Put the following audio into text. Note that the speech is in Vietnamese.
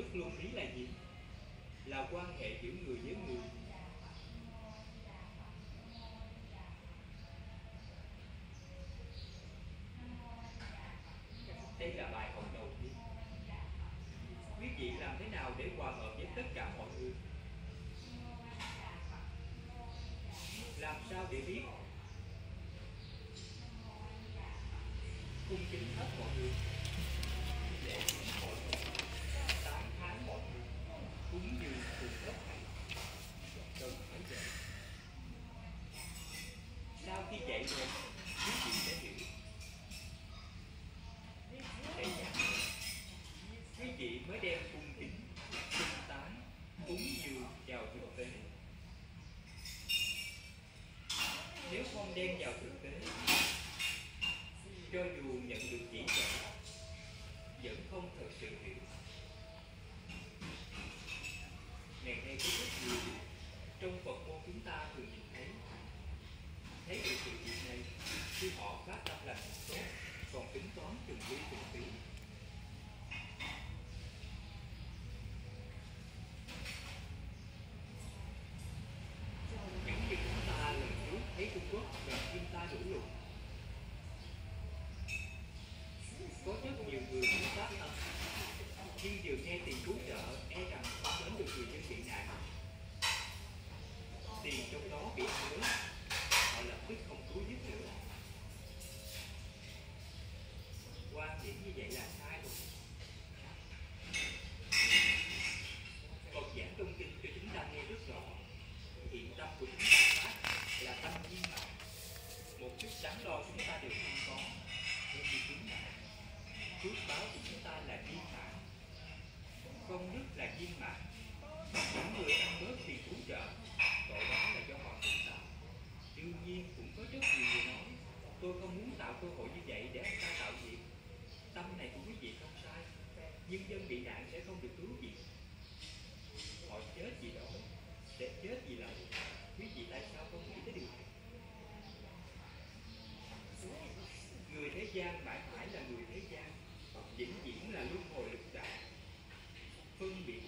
đức luân lý là gì? Là quan hệ giữa người với người. Đây là bài học đầu tiên. Quý vị làm thế nào để hòa hợp với tất cả mọi người? Mới đem cung kính cung tán, cúng dường vào thực tế. Nếu không đem vào thực tế, cho dù nhận được chỉ dạy vẫn không thật sự hiểu. Ngày nay có rất nhiều trong phật môn chúng ta thường nhìn thấy thấy được sự việc này khi họ phát tâm làm tốt còn tính toán từng ly từng tí người muốn phát thật nhưng vừa nghe tiền cứu trợ e rằng không đến được người dân bị nạn tiền trong đó bị ăn lớn họ lập tức không cứu giúp nữa quan điểm như vậy là sai rồi Phật giảng trong kinh cho chúng ta nghe rất rõ hiện tâm của chúng ta phát là tâm viên mạng một chút đáng đo chúng ta đều không có nên đi kiếm mạng phước báo của chúng ta là viên mãn công đức là viên mãn những người ăn bớt tiền cứu trợ tội đó là do họ tự tạo. Đương nhiên cũng có rất nhiều người nói, tôi không muốn tạo cơ hội như vậy để anh ta tạo nghiệp tâm này của quý vị không sai, nhưng dân bị nạn sẽ không được cứu gì họ chết gì đó, sẽ chết gì lợi quý vị tại sao không nghĩ tới điều này? Người thế gian mãi mãi vĩnh viễn là luân hồi lục đạo phân biệt